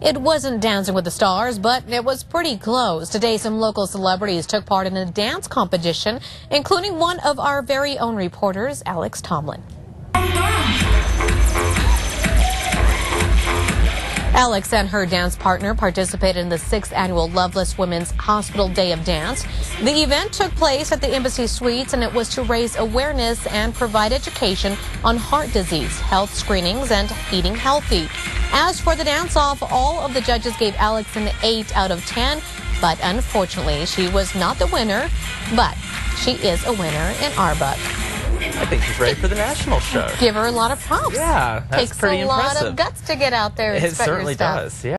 It wasn't Dancing with the Stars, but it was pretty close. Today, some local celebrities took part in a dance competition, including one of our very own reporters, Alex Tomlin. Alex and her dance partner participated in the sixth annual Lovelace Women's Hospital Day of Dance. The event took place at the Embassy Suites and it was to raise awareness and provide education on heart disease, health screenings, and eating healthy. As for the dance off, all of the judges gave Alex an 8 out of 10, but unfortunately, she was not the winner, but she is a winner in our book. I think she's ready for the national show. Give her a lot of props. Yeah, that's Takes pretty a lot of guts to get out there and It certainly stuff. does. Yeah.